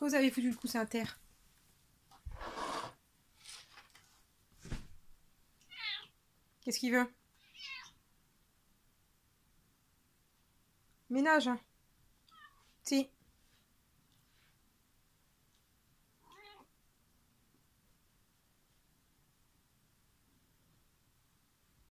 Pourquoi vous avez foutu le coussin à terre? Qu'est-ce qu'il veut? Ménage. hein. Si.